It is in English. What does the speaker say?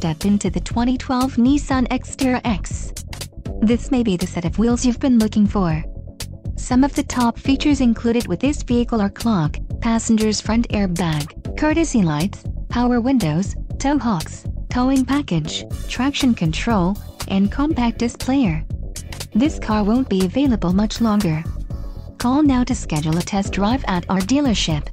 step into the 2012 Nissan Xterra X. This may be the set of wheels you've been looking for. Some of the top features included with this vehicle are clock, passenger's front airbag, courtesy lights, power windows, tow hooks, towing package, traction control, and compact disc player. This car won't be available much longer. Call now to schedule a test drive at our dealership.